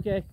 Okay.